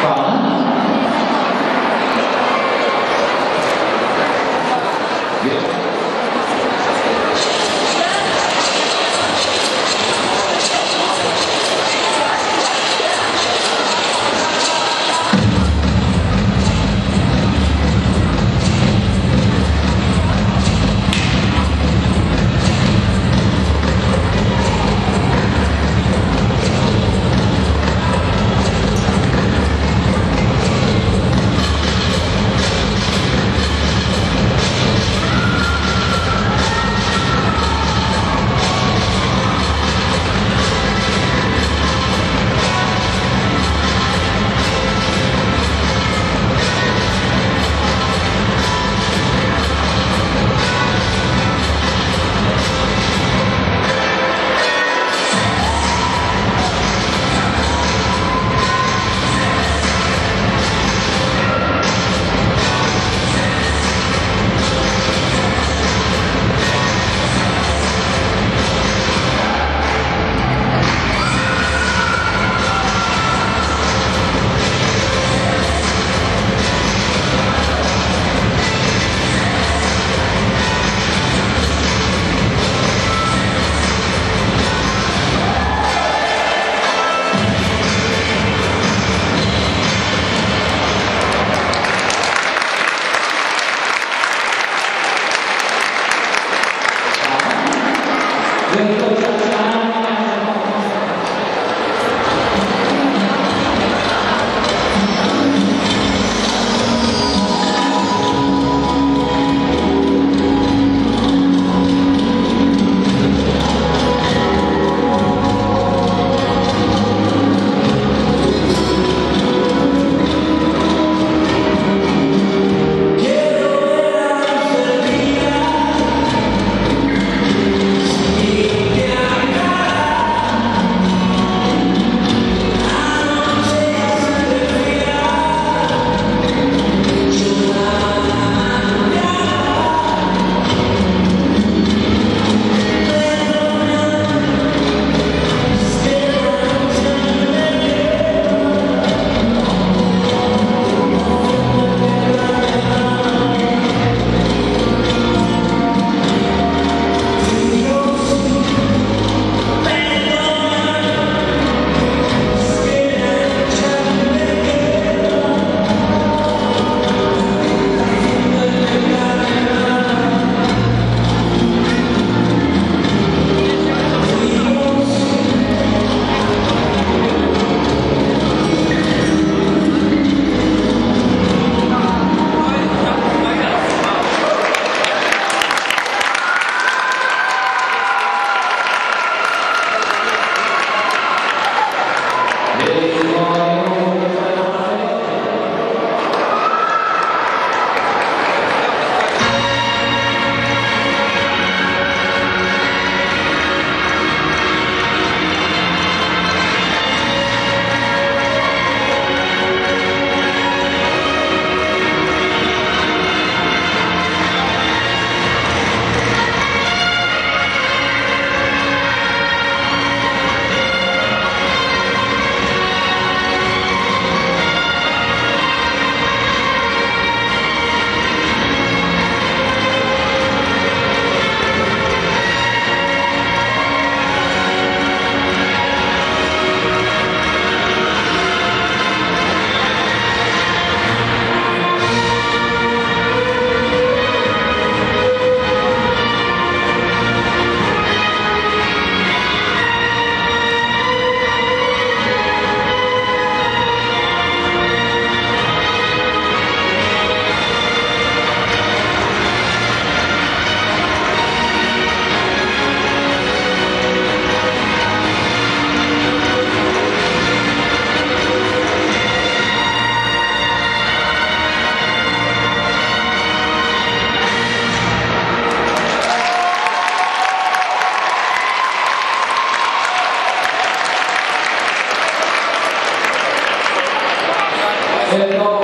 Ele momento